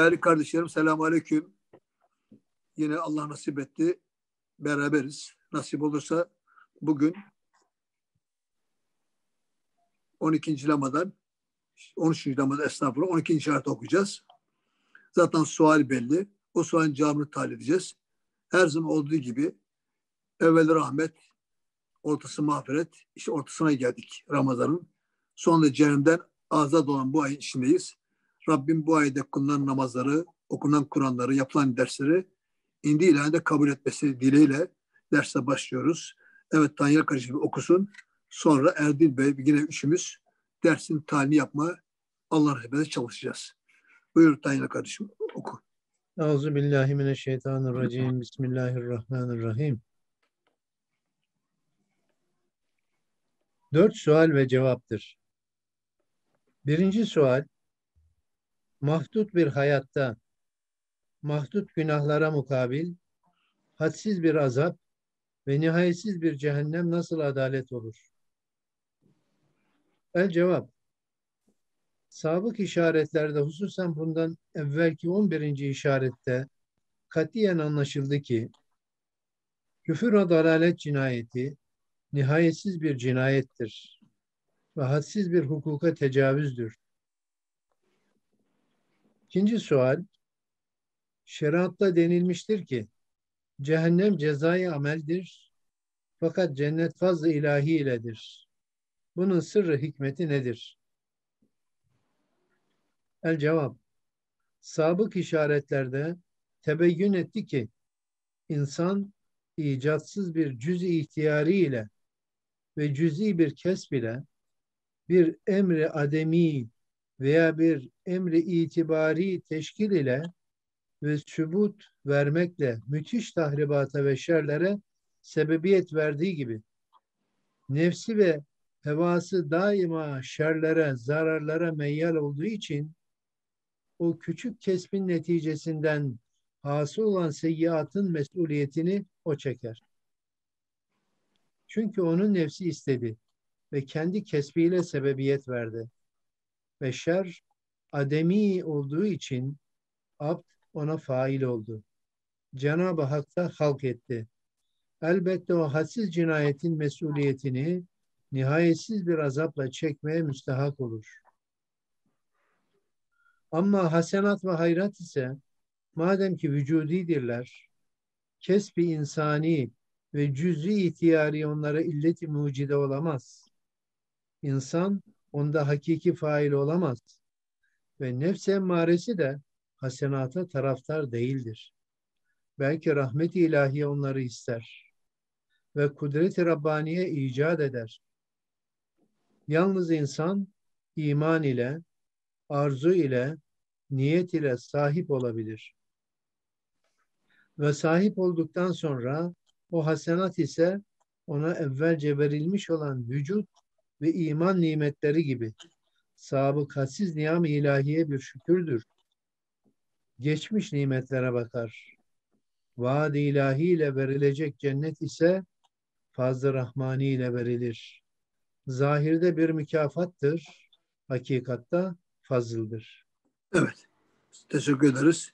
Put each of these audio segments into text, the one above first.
Değerli kardeşlerim selamun aleyküm. Yine Allah nasip etti. Beraberiz. Nasip olursa bugün 12. lamadan 13. lamada estağfurullah 12. ayet okuyacağız. Zaten sual belli. O sualin cevabını tahlil edeceğiz. Her zaman olduğu gibi evvel rahmet, ortası mağfiret. İşte ortasına geldik Ramazan'ın. Sonra cehennemden azat olan bu ayın içindeyiz. Rabbim bu ayda kılınan namazları, okunan Kur'anları, yapılan dersleri indi ilahinde kabul etmesi dileğiyle derse başlıyoruz. Evet Tanyel kardeşim okusun. Sonra Erdil Bey yine üçümüz dersin talini yapma Allah rahmetine çalışacağız. Buyur Tanyel kardeşim oku. Euzu billahi mineşşeytanirracim. Bismillahirrahmanirrahim. Dört sual ve cevaptır. Birinci sual, mahdut bir hayatta, mahdut günahlara mukabil, hadsiz bir azap ve nihayetsiz bir cehennem nasıl adalet olur? El cevap, sabık işaretlerde hususen bundan evvelki 11. işarette katiyen anlaşıldı ki, küfür ve dalalet cinayeti nihayetsiz bir cinayettir ve hadsiz bir hukuka tecavüzdür. İkinci sual, şeriatta denilmiştir ki, cehennem cezai ameldir, fakat cennet fazla ilahi iledir. Bunun sırrı hikmeti nedir? El cevap, sabık işaretlerde tebeyyün etti ki, insan icatsız bir cüz-i ihtiyari ile ve cüz'i bir kesb ile bir emri ademi veya bir emri itibari teşkil ile ve sübut vermekle müthiş tahribata ve şerlere sebebiyet verdiği gibi nefsi ve hevası daima şerlere, zararlara meyyal olduğu için o küçük kesbin neticesinden hasıl olan seyyiatın mesuliyetini o çeker. Çünkü onun nefsi istedi ve kendi kesbiyle sebebiyet verdi. Ve şer ademi olduğu için abd ona fail oldu. Cenab-ı Hak da halk etti. Elbette o hadsiz cinayetin mesuliyetini nihayetsiz bir azapla çekmeye müstehak olur. Ama hasenat ve hayrat ise madem ki vücudidirler, kesbi insani ve cüz'i ihtiyari onlara illeti mucide olamaz. İnsan onda hakiki fail olamaz. Ve nefs emmaresi de hasenata taraftar değildir. Belki rahmet-i ilahiye onları ister ve kudret-i Rabbaniye icat eder. Yalnız insan iman ile, arzu ile, niyet ile sahip olabilir. Ve sahip olduktan sonra o hasenat ise ona evvelce verilmiş olan vücut ve iman nimetleri gibi sabıkatsiz niyam ilahiye bir şükürdür. Geçmiş nimetlere bakar. Vaad ilahi ile verilecek cennet ise fazl Rahmani ile verilir. Zahirde bir mükafattır, hakikatta fazıldır. Evet, teşekkür ederiz.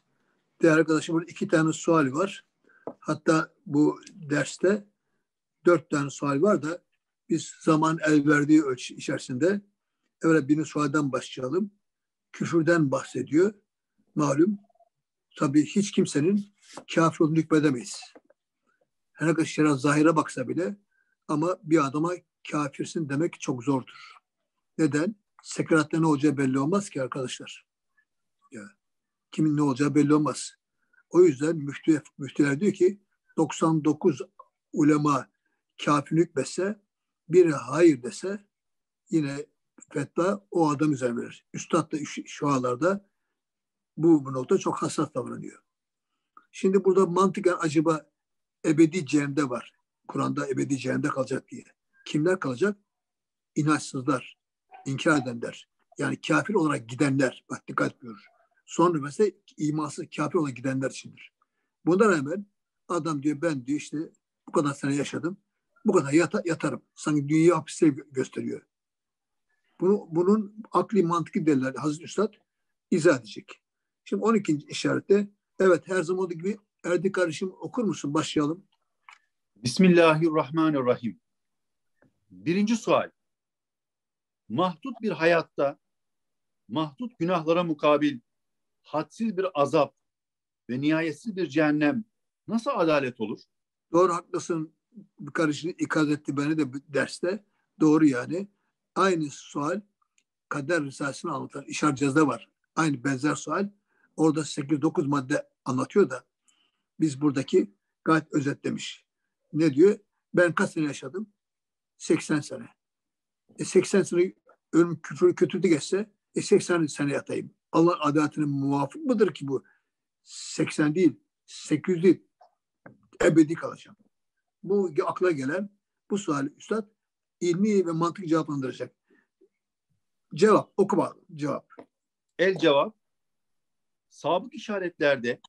Değerli arkadaşım burada iki tane sual var. Hatta bu derste dört tane sual var da biz zaman el verdiği ölçü içerisinde evvel birinci sualden başlayalım. Küfürden bahsediyor. Malum tabii hiç kimsenin kafir olduğunu hükmedemeyiz. Her ne kadar zahire baksa bile ama bir adama kafirsin demek çok zordur. Neden? Sekeratta ne olacağı belli olmaz ki arkadaşlar. Ya, kimin ne olacağı belli olmaz. O yüzden müftü, müftüler diyor ki 99 ulema kafir hükmetse biri hayır dese yine fetva o adam üzerine verir. Üstad da şu anlarda bu, bu nokta çok hassas davranıyor. Şimdi burada mantıken acaba ebedi cehennemde var. Kur'an'da ebedi cehennemde kalacak diye. Kimler kalacak? İnançsızlar, inkar edenler. Yani kafir olarak gidenler. Bak dikkat etmiyor. Sonra mesela imansız kafir olarak gidenler içindir. Bundan rağmen adam diyor ben diyor işte bu kadar sene yaşadım. Bu kadar yata, yatarım. Sanki dünya hapiste gösteriyor. Bunu, bunun akli mantıklı delilleri Hazreti Üstad izah edecek. Şimdi 12. işarette evet her zaman gibi Erdi kardeşim okur musun? Başlayalım. Bismillahirrahmanirrahim. Birinci sual. Mahdut bir hayatta mahdut günahlara mukabil hadsiz bir azap ve nihayetsiz bir cehennem nasıl adalet olur? Doğru haklısın. Bir kardeşin ikaz etti beni de derste. Doğru yani. Aynı sual kader risalesini anlatan cezde var. Aynı benzer sual. Orada 8-9 madde anlatıyor da biz buradaki gayet özetlemiş. Ne diyor? Ben kaç sene yaşadım? 80 sene. E 80 sene ölüm küfür kötülük geçse e 80 sene yatayım. Allah adaletine muvafık mıdır ki bu? 80 değil, 800 değil. Ebedi kalacağım. Bu akla gelen bu suali üstad ilmi ve mantık cevaplandıracak. Cevap, okuma cevap. El cevap, sabık işaretlerde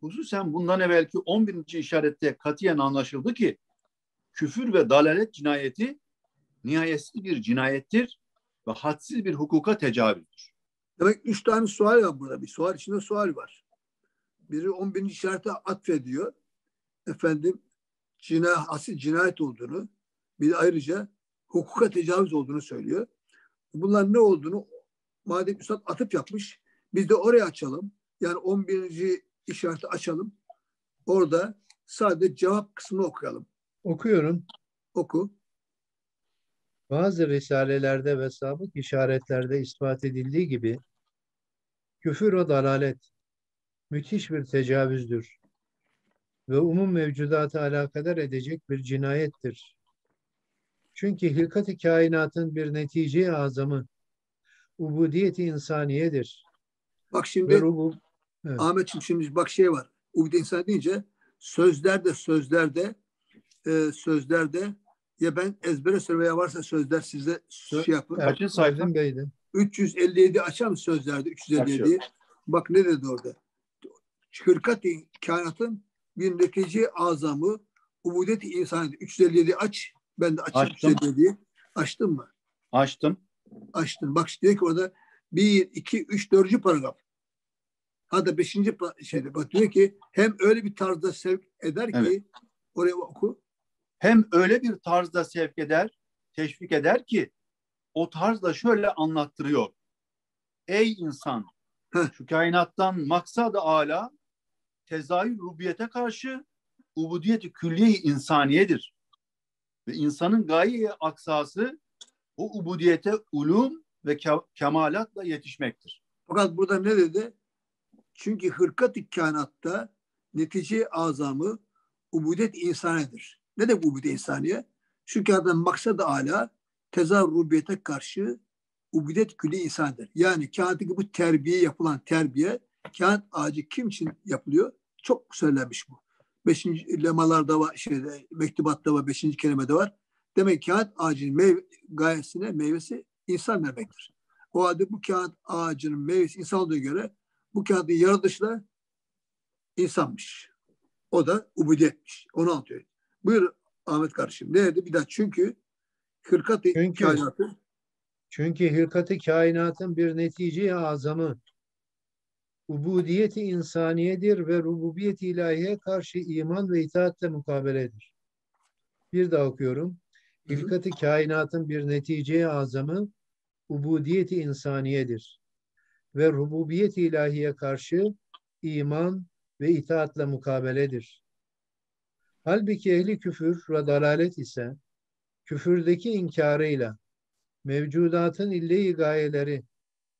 hususen bundan evvelki 11. işarette katiyen anlaşıldı ki küfür ve dalalet cinayeti nihayetsiz bir cinayettir ve hadsiz bir hukuka tecavüzdür. Demek üç tane sual var burada. Bir sual içinde sual var. Biri 11. işarete atfediyor. Efendim cinayet, asil cinayet olduğunu bir de ayrıca hukuka tecavüz olduğunu söylüyor. Bunlar ne olduğunu madem Üstad atıp yapmış biz de oraya açalım. Yani 11. işareti açalım. Orada sadece cevap kısmını okuyalım. Okuyorum. Oku. Bazı risalelerde ve sabık işaretlerde ispat edildiği gibi küfür o dalalet müthiş bir tecavüzdür ve umum mevcudatı alakadar edecek bir cinayettir. Çünkü hilkat-ı kainatın bir netice azamı ubudiyeti insaniyedir. Bak şimdi rubu, evet. Ahmetciğim şimdi bak şey var. Ubudiyeti insan deyince sözlerde sözlerde e, sözlerde ya ben ezbere söylemeye varsa sözler size şey yapın. Kaçın sayfam Bey'di. 357 açar mı sözlerde 357? Bak ne dedi orada? Hırkat kainatın netice azamı ubudiyet insan 357 aç. Ben de açayım Açtım. 357'yi. Açtın mı? Açtım. Açtın. Bak diyor ki orada 1, 2, 3, 4. paragraf. Hatta 5. şeyde bak diyor ki hem öyle bir tarzda sevk eder ki evet. oraya oku hem öyle bir tarzda sevk eder, teşvik eder ki o tarzda şöyle anlattırıyor. Ey insan, şu kainattan maksad ala tezahür rubiyete karşı ubudiyeti külliye insaniyedir. Ve insanın gaye aksası o ubudiyete ulum ve kemalatla yetişmektir. Fakat burada ne dedi? Çünkü hırkat-ı kainatta netice azamı ubudiyet insanedir. Ne demek ubudiyet insaniye? Şu kağıdın maksadı ala tezahür karşı ubudiyet külli insandır. Yani kağıttaki bu terbiye yapılan terbiye kağıt ağacı kim için yapılıyor? Çok söylenmiş bu. Beşinci lemalarda var, şeyde, mektubatta var, beşinci kelimede var. Demek kağıt ağacının meyve, gayesine, meyvesi insan vermektir. O halde bu kağıt ağacının meyvesi insan olduğuna göre bu kağıdın yaratılışla insanmış. O da ubudiyetmiş. Onu anlatıyor. Buyur Ahmet kardeşim. Nerede? Bir daha çünkü hırkat çünkü, kainatı çünkü hırkatı kainatın bir netice azamı ubudiyeti insaniyedir ve rububiyet ilahiye karşı iman ve itaatle mukabeledir. Bir daha okuyorum. Hilkat-ı kainatın bir netice azamı ubudiyeti insaniyedir ve rububiyet ilahiye karşı iman ve itaatle mukabeledir. Halbuki ehli küfür ve dalalet ise küfürdeki inkarıyla mevcudatın ille gayeleri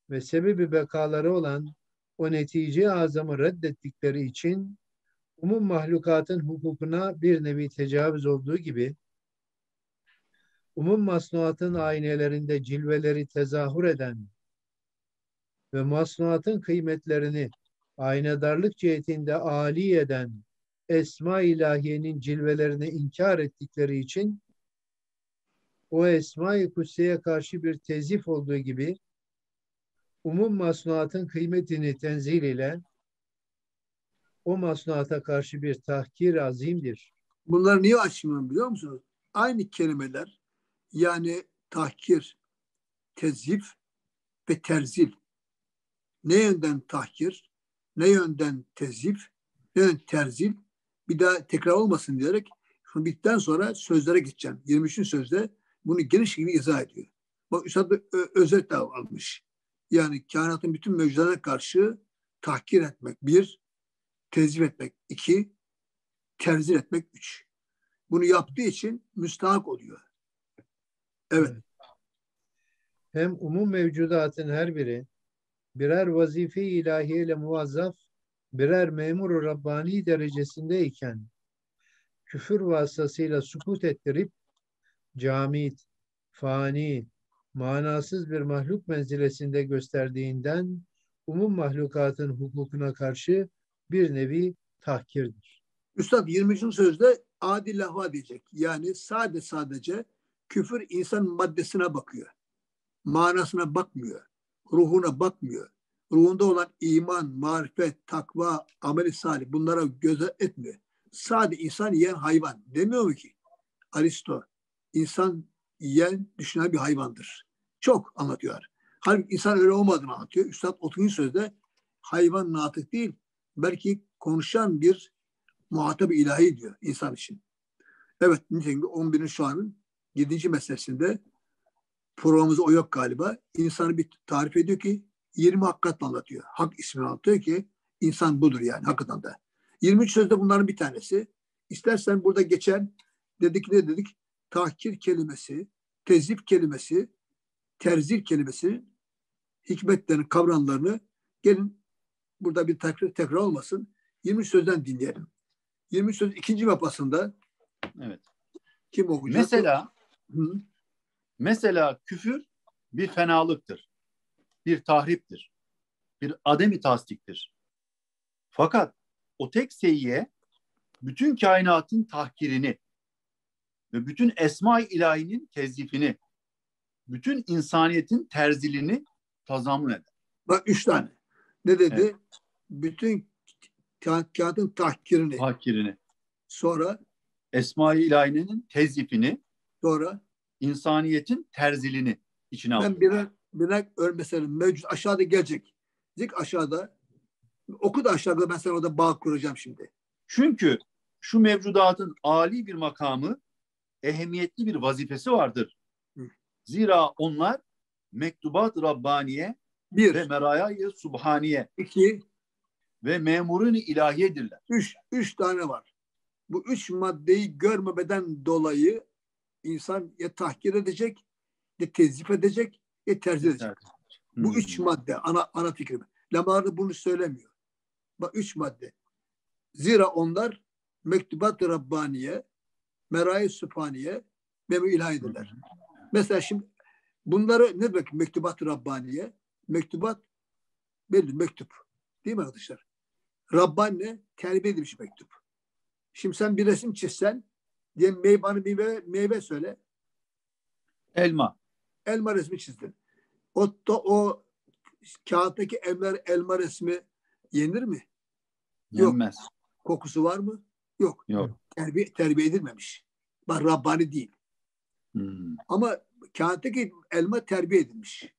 ve sebebi bekaları olan o netice azamı reddettikleri için umum mahlukatın hukukuna bir nevi tecavüz olduğu gibi umum masnuatın aynelerinde cilveleri tezahür eden ve masnuatın kıymetlerini aynedarlık cihetinde âli eden esma ilahiyenin cilvelerini inkar ettikleri için o esma-i kutseye karşı bir tezif olduğu gibi umum masnuatın kıymetini tenzil ile o masnuata karşı bir tahkir azimdir. Bunlar niye açmıyorum biliyor musunuz? Aynı kelimeler yani tahkir, tezif ve terzil. Ne yönden tahkir? ne yönden tezif, ne yönden terzil bir daha tekrar olmasın diyerek şunu bittikten sonra sözlere geçeceğim. 23. sözde bunu geniş gibi izah ediyor. Bak Üstad özet almış. Yani kainatın bütün mevcudatına karşı tahkir etmek bir, tezif etmek iki, terzil etmek üç. Bunu yaptığı için müstahak oluyor. Evet. Hem umum mevcudatın her biri birer vazife ilahiyle muvazzaf, birer memur Rabbani derecesindeyken küfür vasıtasıyla sukut ettirip camit, fani, manasız bir mahluk menzilesinde gösterdiğinden umum mahlukatın hukukuna karşı bir nevi tahkirdir. Üstad 20. sözde adi lahva diyecek. Yani sade sadece küfür insan maddesine bakıyor. Manasına bakmıyor. Ruhuna bakmıyor. Ruhunda olan iman, marifet, takva, ameli salih bunlara göze etmiyor. Sade insan yiyen hayvan. Demiyor mu ki? Aristo, insan yiyen, düşünen bir hayvandır. Çok anlatıyor. Halbuki insan öyle olmadığını anlatıyor. Üstad 30. sözde hayvan natık değil, belki konuşan bir muhatap ilahi diyor insan için. Evet, nitekim 11'in şu anın 7. meselesinde programımızda o yok galiba. İnsanı bir tarif ediyor ki 20 hakikatle anlatıyor. Hak ismini anlatıyor ki insan budur yani hakikaten de. 23 sözde bunların bir tanesi. İstersen burada geçen dedik ne dedik? Tahkir kelimesi, tezif kelimesi, terzil kelimesi hikmetlerin kavramlarını gelin burada bir tekrar, tekrar olmasın. 20 sözden dinleyelim. 20 söz ikinci mapasında evet. kim okuyacak? Mesela Hı. mesela küfür bir fenalıktır. Bir tahriptir. Bir ademi tasdiktir. Fakat o tek seyyiye bütün kainatın tahkirini ve bütün esma-i ilahinin tezifini, bütün insaniyetin terzilini tazammun eder. Bak üç tane. Ne dedi? Evet. Bütün kağıdın tahkirini. Tahkirini. Sonra Esma-i ilahinin tezifini. Sonra insaniyetin terzilini içine aldı. Ben birer, birer örmeseli mevcut aşağıda gelecek. Zik aşağıda oku da aşağıda ben sana orada bağ kuracağım şimdi. Çünkü şu mevcudatın âli bir makamı, ehemmiyetli bir vazifesi vardır. Zira onlar mektubat Rabbaniye bir. ve meraya Subhaniye. İki. Ve memurun ilahiyedirler. Üç, üç tane var. Bu üç maddeyi görmemeden dolayı insan ya tahkir edecek, ya tezif edecek, ya tercih edecek. Hmm. Bu üç madde ana, ana fikrim. Lamarı bunu söylemiyor. Bak üç madde. Zira onlar mektubat Rabbaniye, merai Sübhaniye, memu ilahidirler. Mesela şimdi bunları ne demek mektubat Rabbaniye? Mektubat belli mektup. Değil mi arkadaşlar? Rabbani ne? Terbiye edilmiş mektup. Şimdi sen bir resim çizsen diye meyvanı bir meyve, meyve söyle. Elma. Elma resmi çizdin. O, da, o kağıttaki elma, elma resmi yenir mi? Yenmez. Yok. Kokusu var mı? Yok. Yok. Terbiye, terbiye edilmemiş. Bak Rabbani değil. Hmm. Ama kağıttaki elma terbiye edilmiş.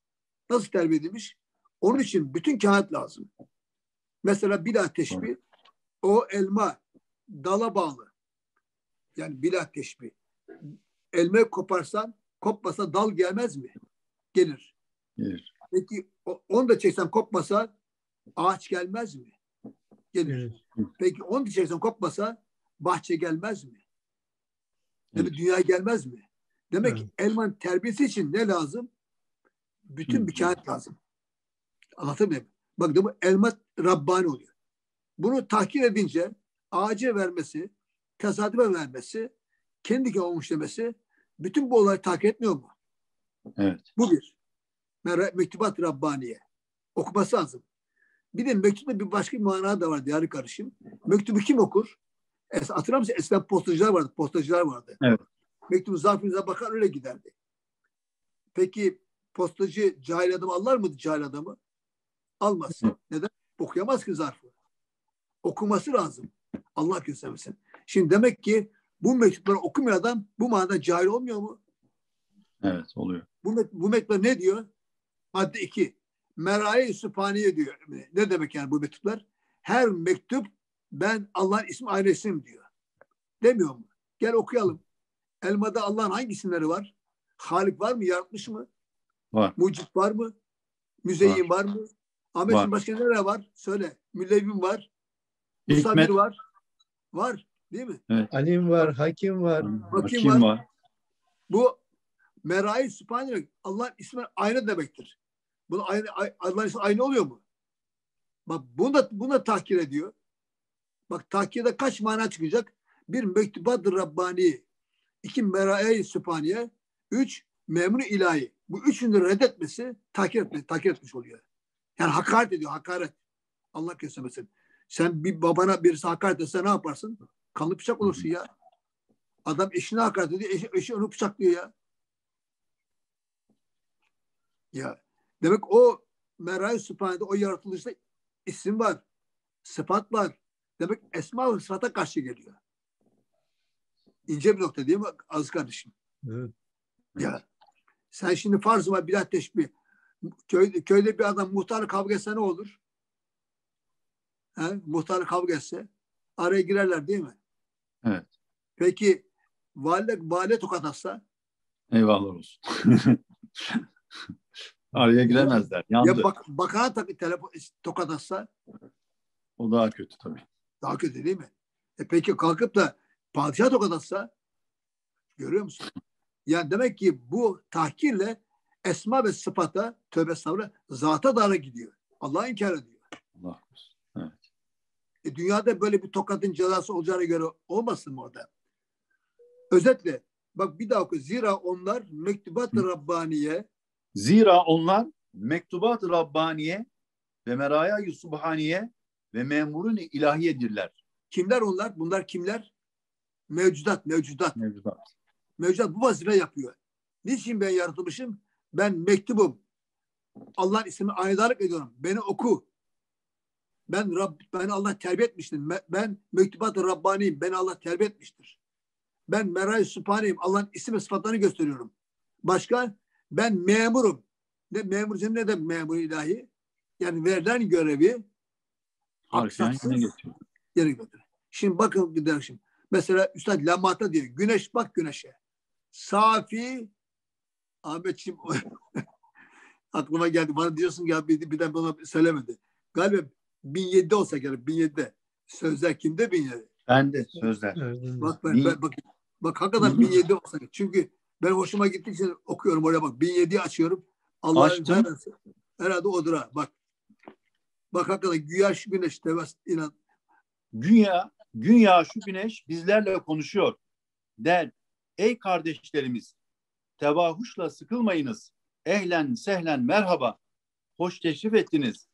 Nasıl terbiye edilmiş? Onun için bütün kağıt lazım. Mesela bir daha teşbih. O elma dala bağlı. Yani bila teşbih. Elma koparsan kopmasa dal gelmez mi? Gelir. Gelir. Peki onu da çeksen kopmasa ağaç gelmez mi? Gelir. Evet. Peki onu da çeksen kopmasa bahçe gelmez mi? Evet. Yani dünya gelmez mi? Demek evet. elmanın terbiyesi için ne lazım? Bütün bir kağıt lazım. Anlatabiliyor muyum? Bak bu elma Rabbani oluyor. Bunu tahkir edince ağaca vermesi, tesadüfe vermesi, kendi olmuş demesi bütün bu olayı takip etmiyor mu? Evet. Bu bir. Mektubat Rabbaniye. Okuması lazım. Bir de mektupta bir başka bir mana da var değerli karışım. Mektubu kim okur? Es, hatırlar mısın? Eskiden postacılar vardı. Postacılar vardı. Evet. Mektubu zarfınıza bakar öyle giderdi. Peki postacı cahil adam alır mıydı cahil adamı? Almaz. Neden? Okuyamaz ki zarfı. Okuması lazım. Allah göstermesin. Şimdi demek ki bu mektupları okumuyor adam bu manada cahil olmuyor mu? Evet oluyor. Bu, bu mektuplar ne diyor? Madde 2. Merai Sübhaniye diyor. Ne demek yani bu mektuplar? her mektup ben Allah'ın ismi ailesiyim diyor. Demiyor mu? Gel okuyalım. Elmada Allah'ın hangi isimleri var? Halik var mı? Yaratmış mı? Var. Mucit var mı? Müzeyyin var, var mı? Ahmet'in başka neler var? Söyle. Müllevin var. Hikmet. Musabir var. Var. Değil mi? Alim var, hakim var. Hakim Hakim var. var. Bu Merai Sübhane Allah'ın ismi aynı demektir. Bunu aynı, ay- Allah'ın ismi aynı oluyor mu? Bak bunu da, bunu da tahkir ediyor. Bak tahkirde kaç mana çıkacak? Bir mektubat Rabbani, iki Merai Sübhaniye, üç memur ilahi. Bu üçünü de reddetmesi tahkir, etmesi, tahkir etmiş oluyor. Yani hakaret ediyor, hakaret. Allah kesemesin. Sen bir babana birisi hakaret etse ne yaparsın? Kanlı bıçak olursun ya. Adam eşine hakaret ediyor, eşi, eşi onu bıçaklıyor ya. Ya demek o Meray Sübhane'de o yaratılışta isim var, sıfat var. Demek esma ve sıfata karşı geliyor. İnce bir nokta değil mi Aziz kardeşim? Evet. Ya sen şimdi farz var bilah teşbih. Köyde, köyde bir adam muhtarla kavga etse ne olur? He? Muhtarla kavga etse araya girerler değil mi? Evet. Peki valide, valide tokat atsa Eyvallah olsun. Araya giremezler. Yandı. ya bak, bakana tak, telefon, tokat atsa O daha kötü tabii. Daha kötü değil mi? E peki kalkıp da padişah tokat atsa görüyor musun? Yani demek ki bu tahkirle esma ve sıfata tövbe estağfurullah zata dara gidiyor. Allah inkar ediyor. Allah. Evet. E, dünyada böyle bir tokatın cezası olacağına göre olmasın mı orada? Özetle bak bir daha oku. Zira onlar mektubat-ı Rabbaniye Zira onlar mektubat-ı Rabbaniye ve meraya-i Subhaniye ve memurun ilahiyedirler. kimler onlar? Bunlar kimler? Mevcudat, mevcudat. Mevcudat. Mevcudat bu vazife yapıyor. Niçin ben yaratılmışım? Ben mektubum. Allah'ın ismini aydarlık ediyorum. Beni oku. Ben Rab, ben Allah terbiye etmiştim. Ben mektubat-ı Rabbaniyim. Beni Allah terbiye etmiştir. Ben Meray Sübhaniyim. Allah'ın isim ve sıfatlarını gösteriyorum. Başka? Ben memurum. Ne memur ne de memur ilahi? Yani verilen görevi aksaksız yine geçiyor. geri götür. Şimdi bakın gidelim şimdi. Mesela Üstad Lamata diyor. Güneş bak güneşe. Safi Ahmetciğim aklıma geldi. Bana diyorsun ya bir, birden bana söylemedi. Galiba 1007 olsa gerek 1007'de. Sözler kimde 1007? Ben de sözler. Bak ben, ben- bak, bak hakikaten 1007 olsa gerek. Çünkü ben hoşuma gittiği için okuyorum oraya bak. 1007'yi açıyorum. Allah'ın herhalde odur ha. Bak. Bak hakikaten güya şu güneş tevas inan. Günya, günya şu güneş bizlerle konuşuyor. Der, ey kardeşlerimiz, tevahuşla sıkılmayınız. Ehlen sehlen merhaba. Hoş teşrif ettiniz.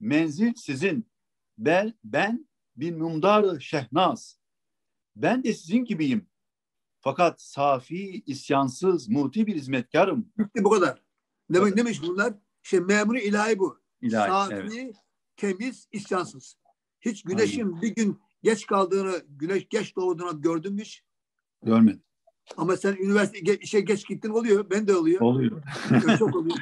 Menzil sizin. Ben, ben bir mumdarı şehnaz. Ben de sizin gibiyim. Fakat safi, isyansız, muti bir hizmetkarım. Bu kadar. Demek Evet. demiş bunlar? İşte memuru ilahi bu. İlahi, Safi, evet. Temiz, isyansız. Hiç güneşin bir gün geç kaldığını, güneş geç doğduğunu gördün mü hiç? Görmedim. Ama sen üniversite ge- işe geç gittin oluyor. Ben de oluyor. Oluyor. Çok oluyor.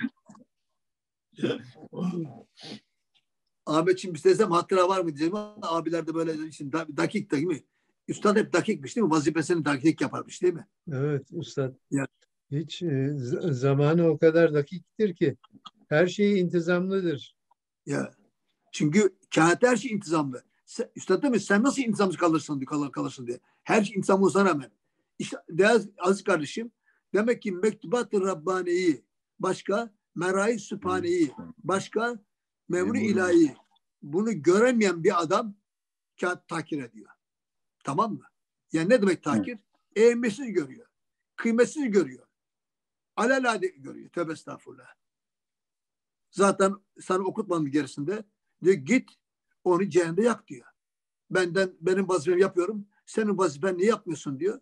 Ahmetciğim istesem hatıra var mı diyeceğim ama abiler de böyle için da- dakik değil mi? Üstad hep dakikmiş değil mi? Vazifesini dakik yaparmış değil mi? Evet Üstad. Ya. Hiç e, zamanı o kadar dakiktir ki her şey intizamlıdır. Ya. Çünkü kainatta her şey intizamlı. Sen, Üstad demiş sen nasıl intizamsız kalırsın, diyor, kalır, kalırsın diye. Her şey intizamlı olsana rağmen. İşte değerli aziz kardeşim demek ki mektubat-ı Rabbani'yi başka merai sübhaneyi başka Memuru. ilahi bunu göremeyen bir adam kağıt takir ediyor. Tamam mı? Yani ne demek takir? Ehemmiyetsiz görüyor. Kıymetsiz görüyor. Alelade görüyor. Tövbe estağfurullah. Zaten sana okutmam gerisinde diyor git onu cehennemde yak diyor. Benden benim vazifemi yapıyorum. Senin vazifen niye yapmıyorsun diyor.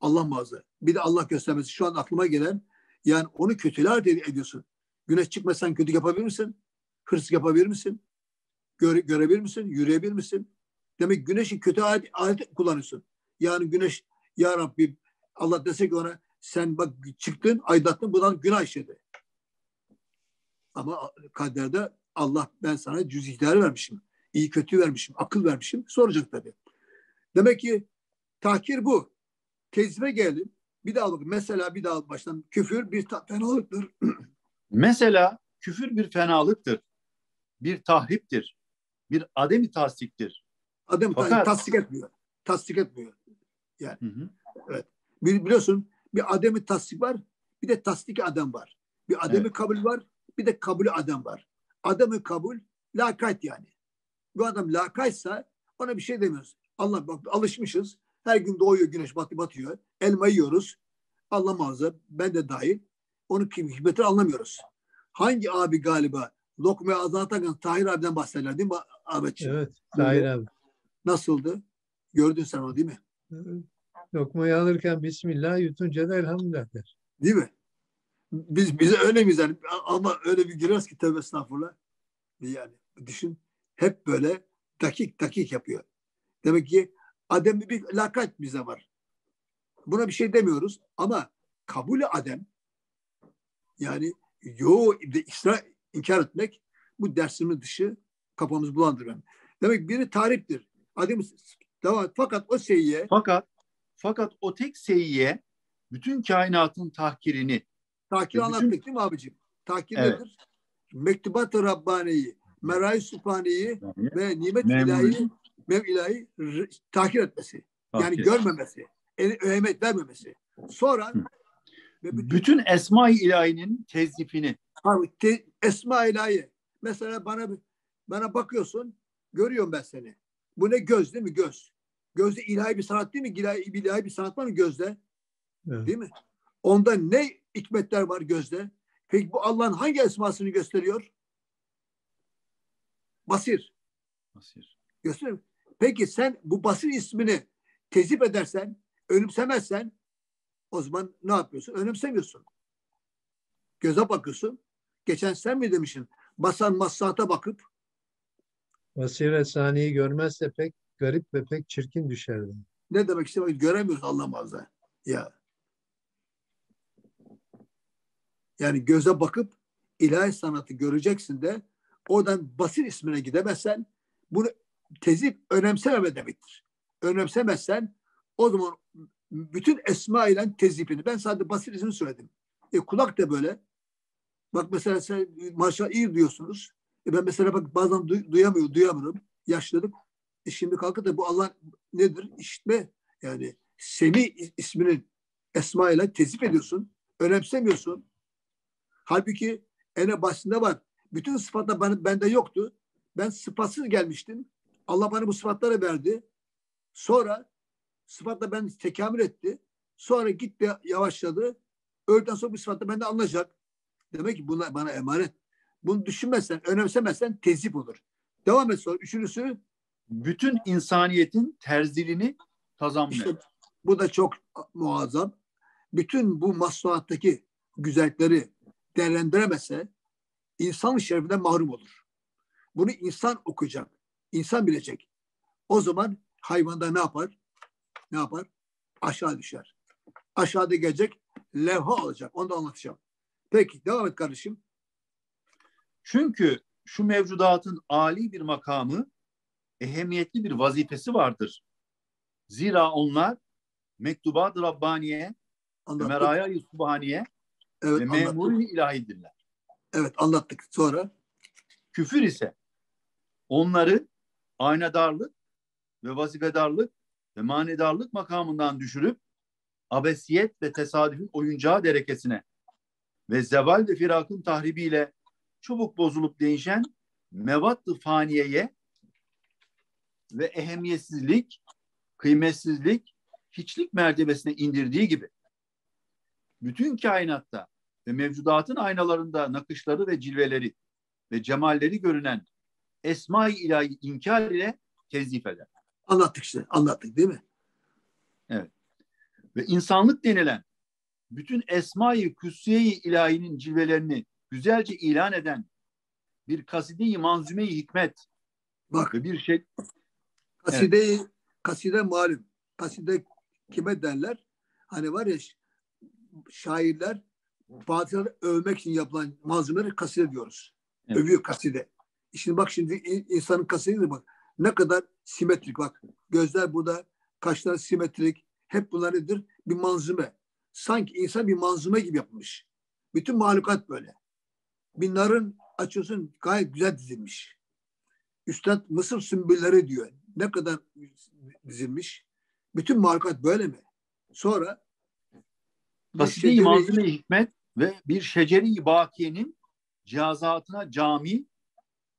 Allah muhafaza. Bir de Allah göstermesi şu an aklıma gelen yani onu kötülüğe ed- ediyorsun. Güneş çıkmasan kötü yapabilir misin? Hırs yapabilir misin? Göre, görebilir misin? Yürüyebilir misin? Demek güneşin kötü alet, alet kullanıyorsun. Yani güneş ya Rabbi Allah dese ki ona sen bak çıktın aydınlattın bundan günah işledi. Ama kaderde Allah ben sana cüz ihtiyar vermişim. İyi kötü vermişim, akıl vermişim. Soracak tabii. Demek ki tahkir bu. Tezime geldim. Bir daha bakın. Mesela bir daha baştan. Küfür bir fenalıktır. Mesela küfür bir fenalıktır. Bir tahriptir. Bir ademi tasdiktir. Adem Fakat... tasdik etmiyor. Tasdik etmiyor. Yani. Hı hı. Evet. Biliyorsun bir ademi tasdik var. Bir de tasdik adam var. Bir ademi evet. kabul var. Bir de kabulü adam var. Ademi kabul lakayt yani. Bu adam lakaytsa ona bir şey demiyoruz. Allah bak alışmışız. Her gün doğuyor güneş batı batıyor. Elma yiyoruz. Allah muhafaza ben de dahil. Onun hikmetini anlamıyoruz. Hangi abi galiba lokmaya ağzına atarken Tahir abiden bahsederler değil mi Ahmetciğim? Evet Tahir abi. Nasıldı? Gördün sen onu değil mi? Lokmayı alırken Bismillah yutunca da elhamdülillah der. Değil mi? Biz bize öyle yani? Ama öyle bir giriyoruz ki tövbe estağfurullah. Yani düşün hep böyle dakik dakik yapıyor. Demek ki Adem bir lakat bize var. Buna bir şey demiyoruz ama kabulü Adem yani yo isra inkar etmek bu dersimin dışı kafamız bulandırıyor. Demek biri tariftir. Adem devam fakat o seyyiye fakat fakat o tek seyyiye bütün kainatın tahkirini tahkir anlattık değil mi abicim? Tahkir evet. nedir? Mektubat-ı Rabbani'yi, Meray Sübhane'yi ve nimet ilahi mev ilahi tahkir etmesi. Tahkir. Yani görmemesi, öhemet vermemesi. Sonra ve bütün, bütün esma-i ilahinin tezifini. Abi, te, esma ilahi. Mesela bana bana bakıyorsun, görüyorum ben seni. Bu ne göz değil mi? Göz. Gözde ilahi bir sanat değil mi? İlahi, ilahi bir sanat var mı gözde? Evet. Değil mi? Onda ne hikmetler var gözde? Peki bu Allah'ın hangi esmasını gösteriyor? Basir. Basir. Gösteriyor. Peki sen bu basir ismini tezip edersen, önümsemezsen o zaman ne yapıyorsun? Önümsemiyorsun. Göze bakıyorsun. Geçen sen mi demişsin? Basan masata bakıp Basiret saniyi görmezse pek garip ve pek çirkin düşerdi. Ne demek işte göremiyoruz Allah muhafaza. Ya. Yani göze bakıp ilahi sanatı göreceksin de oradan basir ismine gidemezsen bunu tezip önemsememe demektir. Önemsemezsen o zaman bütün esma ile tezipini ben sadece basir ismini söyledim. E, kulak da böyle. Bak mesela sen maşallah iyi duyuyorsunuz. E ben mesela bak bazen duy, duyamıyorum, duyamıyorum. Yaşladık. E şimdi kalkıp da bu Allah nedir? İşitme. Yani Semi isminin esma ile tezip ediyorsun. Önemsemiyorsun. Halbuki ene başında var. Bütün sıfatlar ben, bende yoktu. Ben sıfatsız gelmiştim. Allah bana bu sıfatları verdi. Sonra sıfatla ben tekamül etti. Sonra gitti yavaşladı. Öğleden sonra bu sıfatla bende anlayacak. Demek ki buna bana emanet. Bunu düşünmezsen, önemsemezsen tezip olur. Devam et sonra. Üçüncüsü bütün insaniyetin terzilini kazanmıyor. İşte bu da çok muazzam. Bütün bu masnuattaki güzellikleri değerlendiremezse insan şerefinden mahrum olur. Bunu insan okuyacak, insan bilecek. O zaman hayvanda ne yapar? Ne yapar? Aşağı düşer. Aşağıda gelecek, levha alacak. Onu da anlatacağım. Peki, devam et kardeşim. Çünkü şu mevcudatın âli bir makamı, ehemmiyetli bir vazifesi vardır. Zira onlar mektubat-ı Rabbaniye, meraya-i Subhaniye evet, ve memur ilahidirler. Evet anlattık. Sonra? Küfür ise onları aynadarlık ve vazifedarlık ve manedarlık makamından düşürüp abesiyet ve tesadüfün oyuncağı derekesine ve zeval ve firakın tahribiyle çubuk bozulup değişen mevat-ı faniyeye ve ehemmiyetsizlik, kıymetsizlik, hiçlik mertebesine indirdiği gibi bütün kainatta ve mevcudatın aynalarında nakışları ve cilveleri ve cemalleri görünen esma-i ilahi inkar ile tezif eder. Anlattık işte, anlattık değil mi? Evet. Ve insanlık denilen bütün esma-i kutsiye-i ilahinin cilvelerini güzelce ilan eden bir kaside-i manzume-i hikmet Bak, ve bir şey kaside evet. kaside malum. Kaside kime derler? Hani var ya şairler padişahı övmek için yapılan malzemeleri kaside diyoruz. Evet. Övüyor kaside. Şimdi bak şimdi insanın kasayı bak. Ne kadar simetrik bak. Gözler burada, kaşlar simetrik. Hep bunlar nedir? Bir manzume. Sanki insan bir manzume gibi yapmış. Bütün mahlukat böyle. Bir narın açıyorsun gayet güzel dizilmiş. Üstad Mısır sümbülleri diyor. Ne kadar dizilmiş. Bütün mahlukat böyle mi? Sonra Kaside-i malzeme hikmet ve bir şeceri bakiyenin cihazatına cami,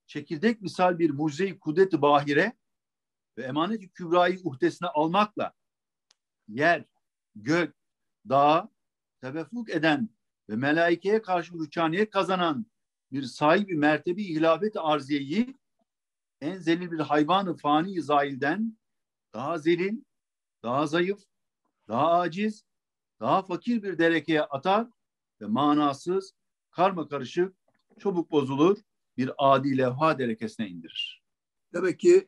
çekirdek misal bir mucize-i kudret-i bahire ve emanet-i kübrayı uhdesine almakla yer, gök, dağ teveffuk eden ve melaikeye karşı rüçhaniyet kazanan bir sahibi mertebi hilafet-i arziyeyi en zelil bir hayvanı fani zahilden daha zelil, daha zayıf, daha aciz, daha fakir bir derekeye atar ve manasız, karma karışık, çabuk bozulur bir adi levha derekesine indirir. Demek ki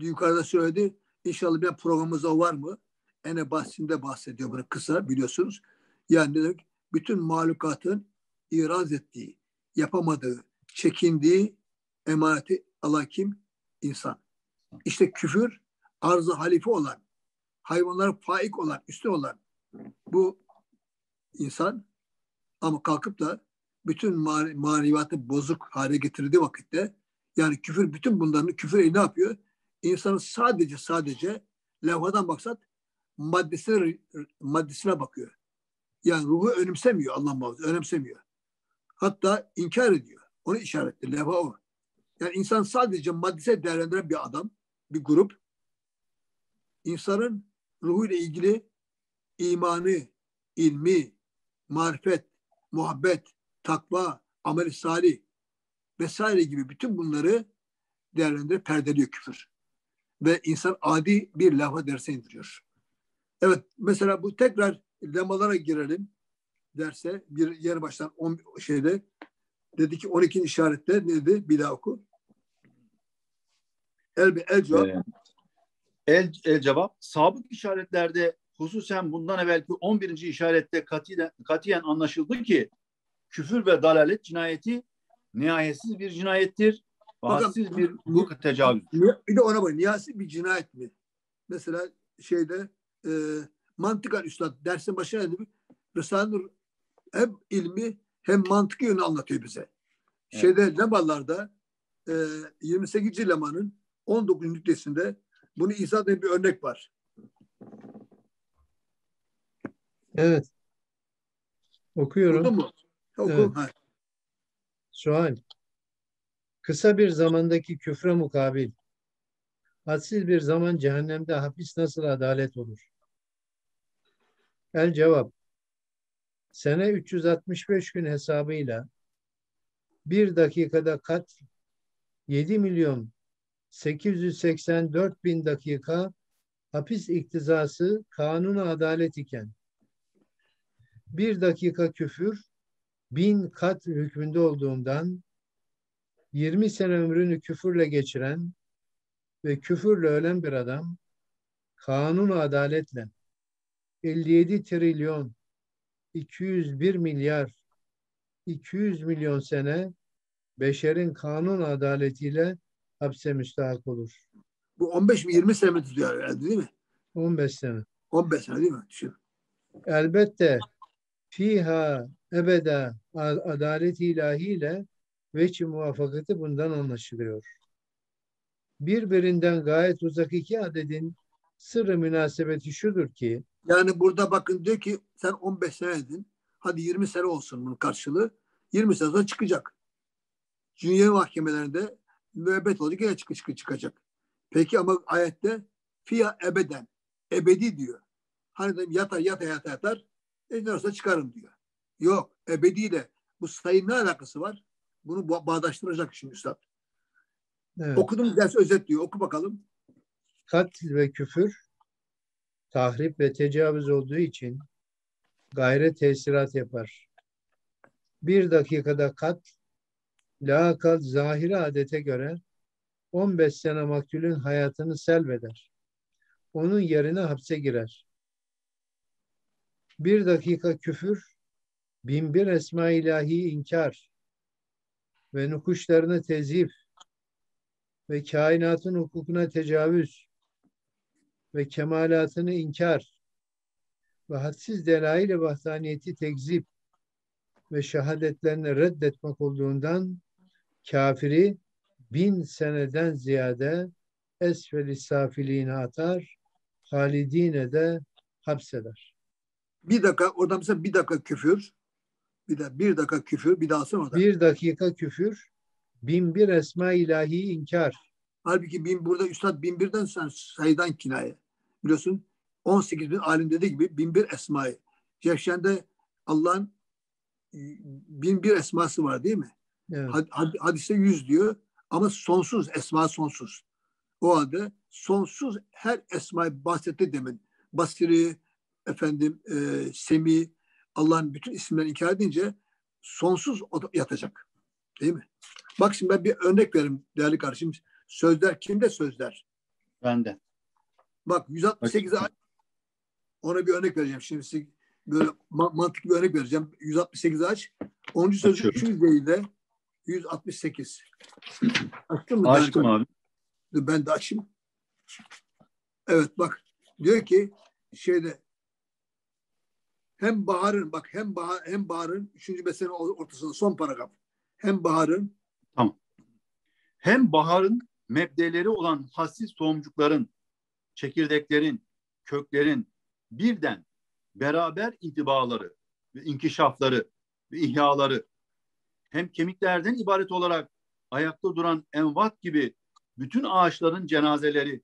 yukarıda söyledi. İnşallah bir programımızda var mı? Ene bahsinde bahsediyor bunu kısa biliyorsunuz. Yani demek bütün mahlukatın iraz ettiği, yapamadığı, çekindiği emaneti alan kim? İnsan. İşte küfür arzı halife olan, hayvanlara faik olan, üstün olan bu insan ama kalkıp da bütün maneviyatı bozuk hale getirdiği vakitte yani küfür bütün bunların küfür ne yapıyor? İnsanın sadece sadece levhadan maksat maddesine, maddesine bakıyor. Yani ruhu önemsemiyor Allah muhafaza, önemsemiyor. Hatta inkar ediyor. Onu işaretli, levha o. Yani insan sadece maddese değerlendiren bir adam, bir grup. insanın ruhuyla ilgili imanı, ilmi, marifet, muhabbet, takva, amel salih vesaire gibi bütün bunları değerlendirip perdeliyor küfür. Ve insan adi bir lafı derse indiriyor. Evet mesela bu tekrar lemalara girelim derse bir yer baştan on, şeyde dedi ki 12 işarette ne dedi? Bir daha oku. El, el cevap. El, el cevap. Sabık işaretlerde hususen bundan evvelki 11. işarette katiyen, katiyen anlaşıldı ki küfür ve dalalet cinayeti nihayetsiz bir cinayettir. Bahassiz bir bu tecavüz. Bir de ona bak. Nihayetsiz bir cinayet mi? Mesela şeyde e, mantıkan üstad dersin başına dedi. Risale hem ilmi hem mantıkı yönü anlatıyor bize. Evet. Şeyde Lemalarda e, 28. Leman'ın 19. nüktesinde bunu izah eden bir örnek var. Evet. Okuyorum. Okudun mu? Oku. Evet. Ha. Sual. Kısa bir zamandaki küfre mukabil, hadsiz bir zaman cehennemde hapis nasıl adalet olur? El cevap. Sene 365 gün hesabıyla bir dakikada kat 7 milyon 884 bin dakika hapis iktizası kanunu adalet iken bir dakika küfür bin kat hükmünde olduğundan 20 sene ömrünü küfürle geçiren ve küfürle ölen bir adam kanun adaletle 57 trilyon 201 milyar 200 milyon sene beşerin kanun adaletiyle hapse müstahak olur. Bu 15 mi 20 sene mi tutuyor herhalde değil mi? 15 sene. 15 sene değil mi? Düşün. Elbette fiha ebeda adalet ilahiyle veçi muvaffakati bundan anlaşılıyor. Birbirinden gayet uzak iki adedin sırrı münasebeti şudur ki yani burada bakın diyor ki sen 15 sene edin. Hadi 20 sene olsun bunun karşılığı. 20 sene sonra çıkacak. Dünya mahkemelerinde müebbet olacak yine çıkı çıkı çıkacak. Peki ama ayette fiya ebeden ebedi diyor. Hani de yatar yatar yatar yatar e ne olsa çıkarım diyor. Yok ebediyle bu sayın ne alakası var? Bunu bağdaştıracak şimdi üstad. Evet. Okudum ders özet diyor. Oku bakalım. Katil ve küfür tahrip ve tecavüz olduğu için gayret tesirat yapar. Bir dakikada kat, lakat zahiri adete göre 15 sene maktulün hayatını selbeder. Onun yerine hapse girer. Bir dakika küfür, binbir esma ilahi inkar ve nukuşlarını tezif ve kainatın hukukuna tecavüz ve kemalatını inkar ve hadsiz delail-i vahdaniyeti tekzip ve şehadetlerini reddetmek olduğundan kafiri bin seneden ziyade esfel-i safiliğine atar, halidine de hapseder. Bir dakika orada mesela bir dakika küfür, bir de bir dakika küfür, bir daha sonra Bir dakika küfür, bin bir esma ilahi inkar. Halbuki bin burada Üstad bin birden sen sayıdan kinaye. Biliyorsun 18 bin alim dediği gibi bin bir esmayı. Cevşen'de Allah'ın bin bir esması var değil mi? Evet. Had, hadiste yüz diyor ama sonsuz, esma sonsuz. O halde sonsuz her esmayı bahsetti demin. Basiri, efendim, e, Semi, Allah'ın bütün isimlerini inkar edince sonsuz yatacak. Değil mi? Bak şimdi ben bir örnek vereyim değerli kardeşim. Sözler kimde sözler? Bende. Bak 168 ay ona bir örnek vereceğim. Şimdi size böyle mantıklı bir örnek vereceğim. 168 aç. 10. sözü 300 değil de 168. Açtın mı? Açtım abi. Ben de açayım. Evet bak. Diyor ki şeyde hem baharın bak hem bahar hem baharın üçüncü meselenin ortasında son paragraf. Hem baharın tamam. Hem baharın mebdeleri olan hassiz tohumcukların, çekirdeklerin, köklerin birden beraber intibaları ve inkişafları ve ihyaları hem kemiklerden ibaret olarak ayakta duran envat gibi bütün ağaçların cenazeleri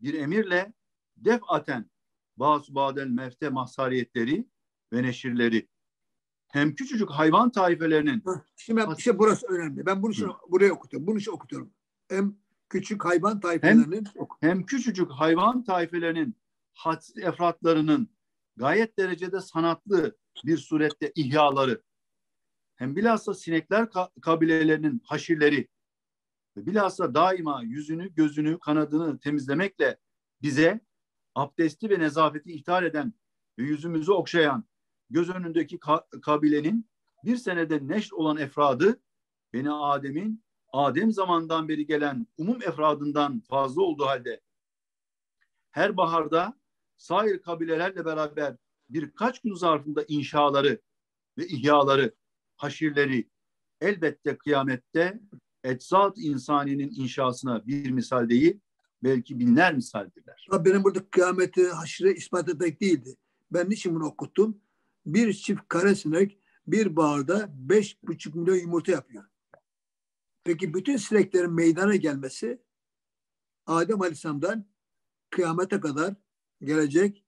bir emirle defaten bazı badel mefte mahsariyetleri ve neşirleri hem küçücük hayvan taifelerinin Şimdi ben, işte burası önemli. Ben bunu için, buraya okutuyorum. Bunu için okutuyorum. Hem küçük hayvan taifelerinin hem, hem küçücük hayvan taifelerinin hadsiz efratlarının gayet derecede sanatlı bir surette ihyaları hem bilhassa sinekler kabilelerinin haşirleri ve bilhassa daima yüzünü, gözünü, kanadını temizlemekle bize abdesti ve nezafeti ihtar eden ve yüzümüzü okşayan göz önündeki ka- kabilenin bir senede neşr olan efradı Beni Adem'in Adem zamandan beri gelen umum efradından fazla olduğu halde her baharda sair kabilelerle beraber birkaç gün zarfında inşaları ve ihyaları, haşirleri elbette kıyamette eczat insaninin inşasına bir misal değil, belki binler misaldirler. Benim burada kıyameti haşire ispat etmek değildi. Ben niçin bunu okuttum? Bir çift kare sinek bir bağırda beş buçuk milyon yumurta yapıyor. Peki bütün sineklerin meydana gelmesi Adem Aleyhisselam'dan kıyamete kadar gelecek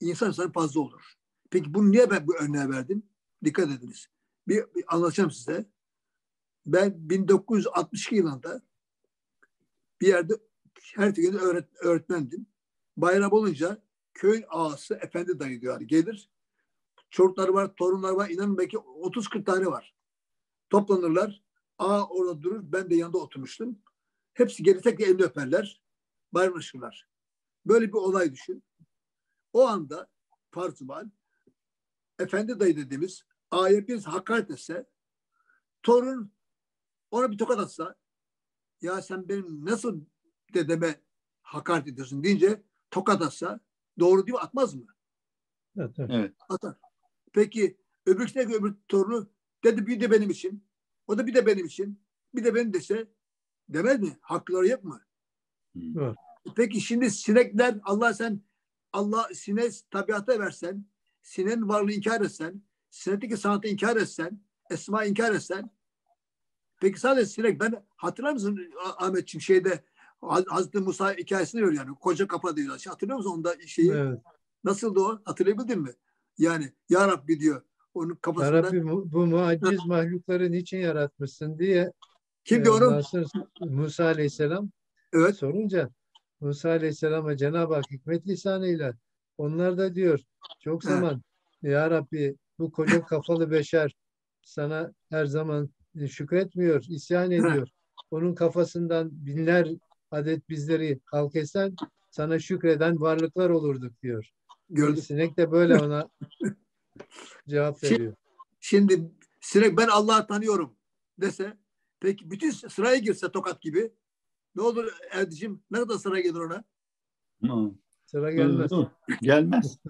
insan sayısı fazla olur. Peki bunu niye ben bu örneğe verdim? Dikkat ediniz. Bir, bir anlatacağım size. Ben 1962 yılında bir yerde her gün öğret, öğretmendim. Bayram olunca köyün ağası efendi dayı diyor. Gelir. Çocukları var, torunlar var. İnanın belki 30-40 tane var. Toplanırlar. Ağa orada durur. Ben de yanında oturmuştum. Hepsi geri tek elini öperler. Bayramlaşırlar. Böyle bir olay düşün. O anda Parzuman efendi dayı dediğimiz ağaya bir hakaret etse torun ona bir tokat atsa ya sen benim nasıl dedeme hakaret ediyorsun deyince tokat atsa doğru mi? Atmaz mı? Evet. evet. Atar. Peki öbürküne öbür torunu dedi bir de benim için. O da bir de benim için. Bir de benim dese demez mi? Hakları yok mu? Evet. Peki şimdi sinekler Allah sen Allah sine tabiata versen, sinenin varlığı inkar etsen, sinetteki sanatı inkar etsen, esma inkar etsen, peki sadece sinek ben hatırlar mısın Ahmetciğim şeyde Hazreti Musa hikayesini veriyor yani koca kafa diyor. Hatırlıyor musun onda şeyi? Evet. Nasıldı o? Hatırlayabildin mi? Yani Ya Rabbi diyor. Onun kafasında. Ya Rabbi bu, bu muaciz mahlukları niçin yaratmışsın diye Kim diyor onu? Musa Aleyhisselam evet. sorunca Musa Aleyhisselam'a Cenab-ı Hak hikmet lisanıyla onlar da diyor çok zaman Ya Rabbi bu koca kafalı beşer sana her zaman şükretmiyor, isyan ediyor. Onun kafasından binler adet bizleri halk esen sana şükreden varlıklar olurduk diyor. Gördüm. Sinek de böyle ona cevap veriyor. Şimdi, şimdi sinek ben Allah'ı tanıyorum dese peki bütün sıraya girse tokat gibi Ne olur Erdicim? Ne kadar sıra gelir ona? Hı. Sıra gelmez. Gelmez.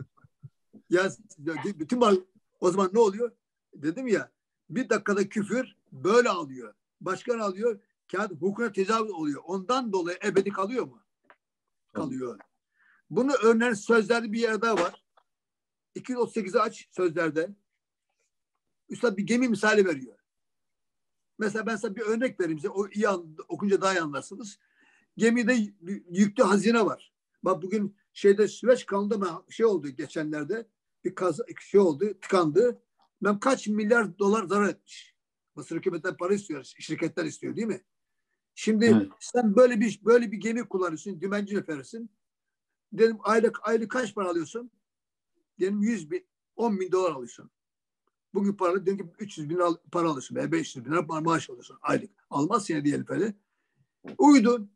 Ya bütün var. O zaman ne oluyor? Dedim ya bir dakikada küfür böyle alıyor. Başkan alıyor. Kağıt hukukuna tecavüz oluyor. Ondan dolayı ebedi kalıyor mu? Kalıyor. Bunu örneğin sözlerde bir yerde var. 238'i aç sözlerde. Üstad bir gemi misali veriyor. Mesela ben size bir örnek vereyim size. O iyi an, okunca daha iyi anlarsınız. Gemide yüklü hazine var. Bak bugün şeyde Süveyş kanalında şey oldu geçenlerde bir kaz şey oldu tıkandı. Ben kaç milyar dolar zarar etmiş. Mısır hükümetten para istiyor, şirketler istiyor değil mi? Şimdi evet. sen böyle bir böyle bir gemi kullanıyorsun, dümenci neferisin. Dedim aylık aylık kaç para alıyorsun? Dedim 100 bin, 10 bin dolar alıyorsun. Bugün para dedim ki 300 bin al, para alıyorsun veya 500 bin lira maaş alıyorsun aylık. Almaz seni diyelim böyle. Uydun.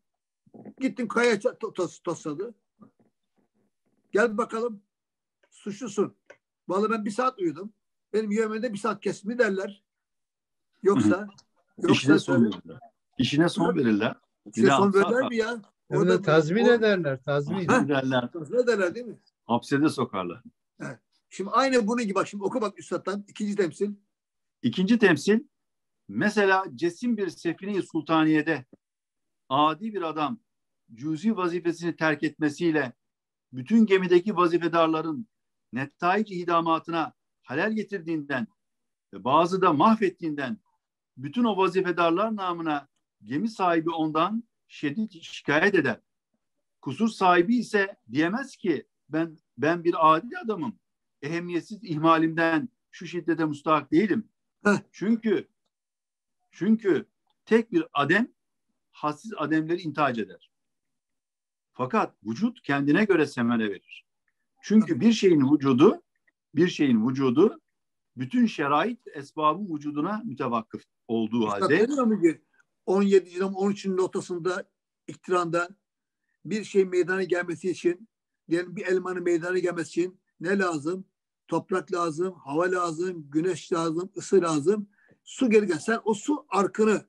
Gittin kaya tos, tosladı. Gel bakalım. Suçlusun. Vallahi ben bir saat uyudum. Benim yemeğimde bir saat kesimi derler. Yoksa yoksa İşine son verirler. İşine son verirler. İşine son verirler mi ya? Orada tazmin o, ederler. Tazmin. Ha? ederler. Tazmin ederler değil mi? Hapsede sokarlar. Evet. Şimdi aynı bunun gibi bak şimdi oku bak Üstad'dan ikinci temsil. İkinci temsil mesela cesim bir sefine sultaniyede adi bir adam cüzi vazifesini terk etmesiyle bütün gemideki vazifedarların nettaici hidamatına halel getirdiğinden ve bazı da mahvettiğinden bütün o vazifedarlar namına gemi sahibi ondan şiddet şikayet eder. Kusur sahibi ise diyemez ki ben ben bir adi adamım. Ehemmiyetsiz ihmalimden şu şiddete müstahak değilim. Çünkü çünkü tek bir adem hassiz ademleri intihac eder. Fakat vücut kendine göre semene verir. Çünkü bir şeyin vücudu bir şeyin vücudu bütün şerait esbabın vücuduna mütevakkıf olduğu halde. mu 17. yılın 13. notasında iktiranda bir şey meydana gelmesi için diyelim bir elmanın meydana gelmesi için ne lazım? Toprak lazım, hava lazım, güneş lazım, ısı lazım. Su gelirken sen o su arkını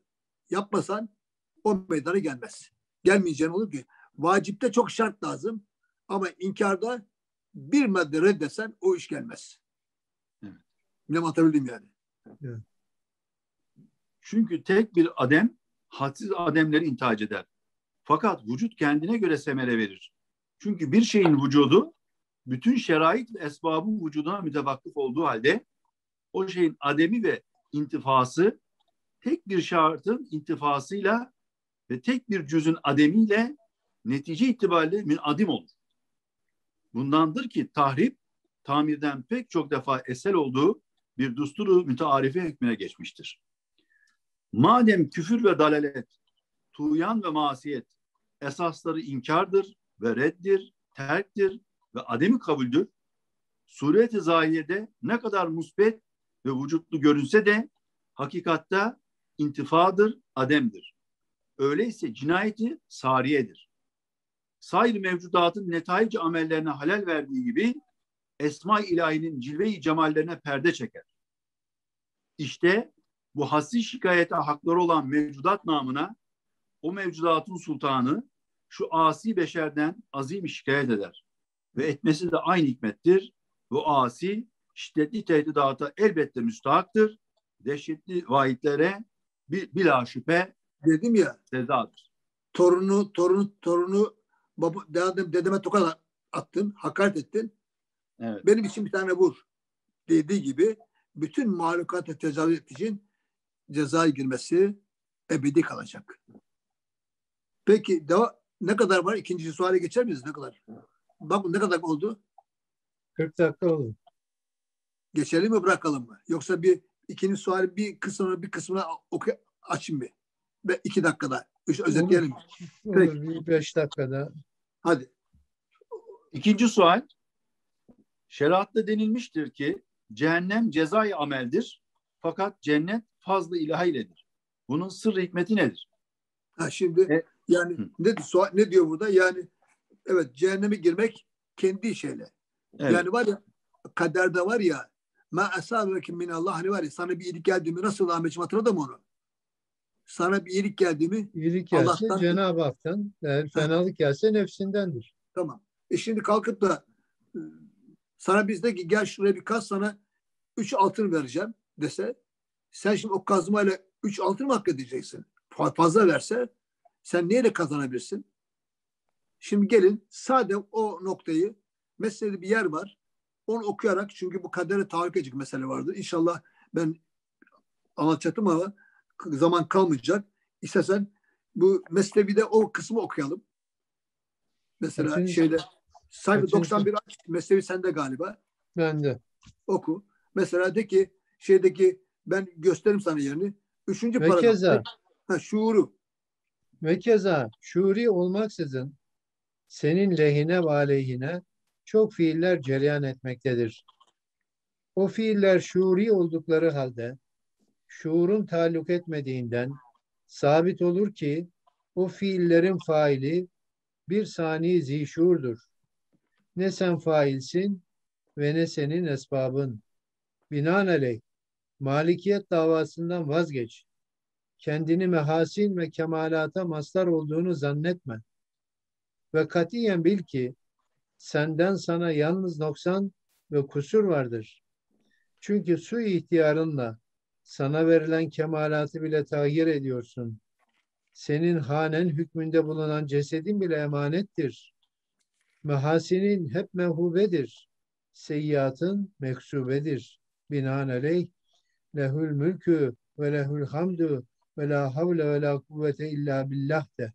yapmasan o meydana gelmez. Gelmeyeceğin olur ki. Vacipte çok şart lazım ama inkarda bir madde reddesen o iş gelmez. Evet. Ne atabildim yani. Evet. Çünkü tek bir adem hadsiz ademleri intihac eder. Fakat vücut kendine göre semere verir. Çünkü bir şeyin vücudu bütün şerait ve esbabın vücuduna mütevakkıf olduğu halde o şeyin ademi ve intifası tek bir şartın intifasıyla ve tek bir cüzün ademiyle netice itibariyle min adim olur. Bundandır ki tahrip tamirden pek çok defa esel olduğu bir dusturu mütearife hükmüne geçmiştir. Madem küfür ve dalalet, tuyan ve masiyet esasları inkardır ve reddir, terktir ve ademi kabuldür, sureti zahiyede ne kadar musbet ve vücutlu görünse de hakikatta intifadır, ademdir. Öyleyse cinayeti sariyedir. Sair mevcudatın netayici amellerine halel verdiği gibi Esma-i İlahi'nin cilve-i cemallerine perde çeker. İşte bu hassi şikayete hakları olan mevcudat namına o mevcudatın sultanı şu asi beşerden azim şikayet eder. Ve etmesi de aynı hikmettir. Bu asi şiddetli tehdidata elbette müstahaktır. Dehşetli vahitlere bir, bila şüphe dedim ya sezadır. Torunu, torunu, torunu baba, dedem, dedeme tokat attın, hakaret ettin. Evet. Benim için bir tane vur dediği gibi bütün mahlukata tezahür için cezaya girmesi ebedi kalacak. Peki deva, ne kadar var? İkinci suale geçer miyiz? Ne kadar? Bak ne kadar oldu? 40 dakika oldu. Geçelim mi bırakalım mı? Yoksa bir ikinci suali bir kısmını bir kısmına oku, açayım bir. Ve iki dakikada. Üç, özetleyelim. Olur, Peki. Bir beş dakikada. Hadi. İkinci sual. Şeriatta denilmiştir ki cehennem cezai ameldir. Fakat cennet fazla ilahiyledir. Bunun sırrı hikmeti nedir? Ha şimdi e, yani hı. ne, ne diyor burada? Yani evet cehenneme girmek kendi şeyle. Evet. Yani var ya kaderde var ya ma asabeke min Allah hani var ya sana bir iyilik geldi mi nasıl Ahmetciğim hatırladın mı onu? sana bir iyilik geldi mi? İyilik gelse Allah'tan... Cenab-ı Hak'tan, yani fenalık gelse nefsindendir. Tamam. E şimdi kalkıp da sana bizde ki gel şuraya bir kaz sana üç altın vereceğim dese sen şimdi o kazmayla üç altın mı hak edeceksin? Fazla verse sen neyle kazanabilirsin? Şimdi gelin sade o noktayı meselede bir yer var. Onu okuyarak çünkü bu kadere tahrik edecek mesele vardı. İnşallah ben anlatacaktım ama zaman kalmayacak. İstersen bu Mesnevi'de o kısmı okuyalım. Mesela Kaçıncı, şeyde sayfa 91 aç. Mesnevi sende galiba. Bende. Oku. Mesela de ki şeydeki ben gösteririm sana yerini. Üçüncü Ve keza, ha, şuuru. Ve keza şuuri olmaksızın senin lehine ve aleyhine çok fiiller cereyan etmektedir. O fiiller şuuri oldukları halde şuurun taalluk etmediğinden sabit olur ki o fiillerin faili bir sani zişurdur. Ne sen failsin ve ne senin esbabın. Binaenaleyh malikiyet davasından vazgeç. Kendini mehasin ve kemalata maslar olduğunu zannetme. Ve katiyen bil ki senden sana yalnız noksan ve kusur vardır. Çünkü su ihtiyarınla sana verilen kemalatı bile tahir ediyorsun. Senin hanen hükmünde bulunan cesedin bile emanettir. Mehasinin hep mevhubedir. Seyyiatın meksubedir. Binaenaleyh lehül mülkü ve lehül hamdu ve la havle ve la kuvvete illa billah de.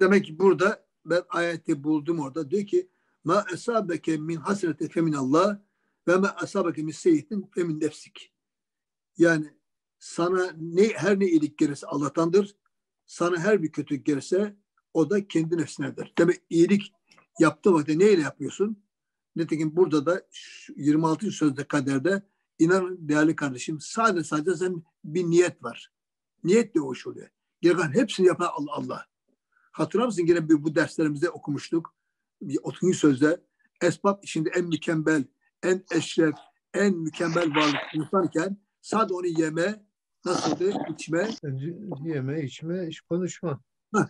demek ki burada ben ayeti buldum orada. Diyor ki ma esabeke min hasrete femin Allah ve ma esabeke min seyyitin femin nefsik. Yani sana ne her ne iyilik gelirse Allah'tandır. Sana her bir kötülük gelirse o da kendi nefsinedir. Demek iyilik yaptığı vakti neyle yapıyorsun? Nitekim burada da 26. sözde kaderde inanın değerli kardeşim sadece sadece sen bir niyet var. Niyetle o iş oluyor. Geri hepsini yapan Allah. Hatırlar mısın yine bu derslerimizde okumuştuk. 30. sözde esbab içinde en mükemmel, en eşref, en mükemmel varlık insanken Sadece onu yeme, nasıldı? İçme. Yeme, içme, iş konuşma. Heh.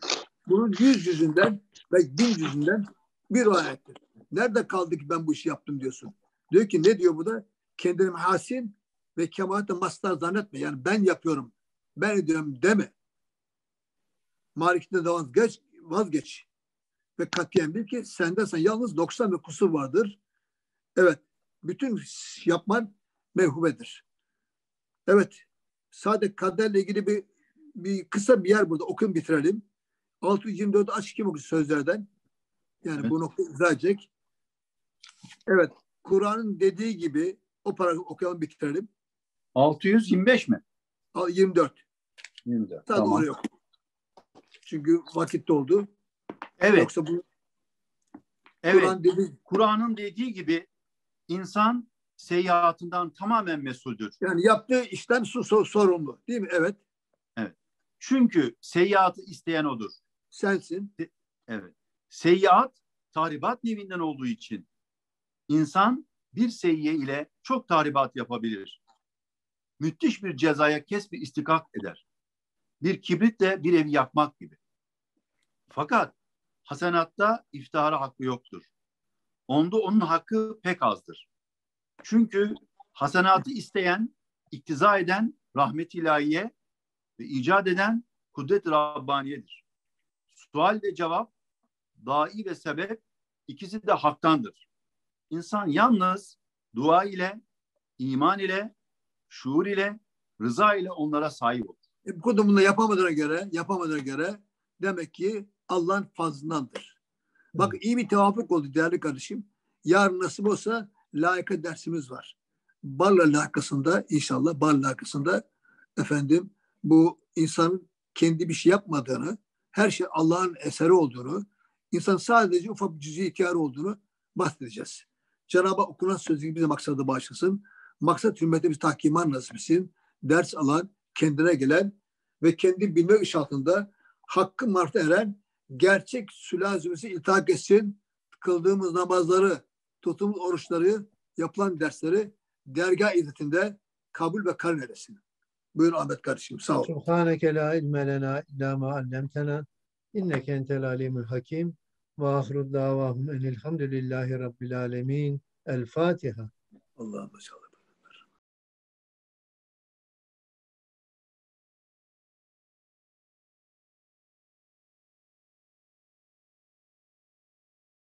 Bunun yüz yüzünden ve bin yüzünden bir ayettir. Nerede kaldı ki ben bu işi yaptım diyorsun. Diyor ki ne diyor bu da? Kendini hasin ve kemalatte mastar zannetme. Yani ben yapıyorum, ben ediyorum deme. Malikinde de vazgeç, vazgeç. Ve katiyen bil ki senden sen yalnız 90 ve kusur vardır. Evet, bütün yapman mevhubedir. Evet. Sade kaderle ilgili bir bir kısa bir yer burada okuyun bitirelim. 624 aç kim okuyor sözlerden? Yani evet. bu nokta izah edecek. Evet. Kur'an'ın dediği gibi o paragrafı okuyalım bitirelim. 625 mi? 24. 24. Sadece tamam. oraya Çünkü vakit doldu. Evet. Yoksa bu Evet. Kur'an dedi, Kur'an'ın dediği gibi insan seyyiatından tamamen mesuldür. Yani yaptığı işten sorumlu değil mi? Evet. Evet. Çünkü seyyiatı isteyen odur. Sensin. Evet. Seyyiat tahribat nevinden olduğu için insan bir seyyiye ile çok tahribat yapabilir. Müthiş bir cezaya kes bir istikak eder. Bir kibritle bir evi yakmak gibi. Fakat hasenatta iftihara hakkı yoktur. Onda onun hakkı pek azdır. Çünkü hasenatı isteyen, iktiza eden rahmet ilahiye ve icat eden kudret Rabbaniyedir. Sual ve cevap, dai ve sebep ikisi de haktandır. İnsan yalnız dua ile, iman ile, şuur ile, rıza ile onlara sahip olur. E, bu konuda bunu yapamadığına göre, yapamadığına göre demek ki Allah'ın fazlındandır. Bak iyi bir tevafuk oldu değerli kardeşim. Yarın nasip olsa layıka dersimiz var. Barla lakasında inşallah bar lakasında efendim bu insanın kendi bir şey yapmadığını, her şey Allah'ın eseri olduğunu, insan sadece ufak bir cüzi olduğunu bahsedeceğiz. Cenab-ı Hak okunan sözü bize maksadı başlasın. Maksat ümmete biz tahkiman nasipsin. Ders alan, kendine gelen ve kendi bilme iş altında hakkı martı eren gerçek sülazümüzü iltihak etsin. Kıldığımız namazları, tuttuğumuz oruçları, yapılan dersleri dergah izzetinde kabul ve kabul eylesin. Buyur Ahmet kardeşim sağ ol. Subhaneke la ilme lena illa ma allamtena inneke entel alimul hakim ve ahru davahum enilhamdülillahi rabbil alemin. El Fatiha. Allah'a emanet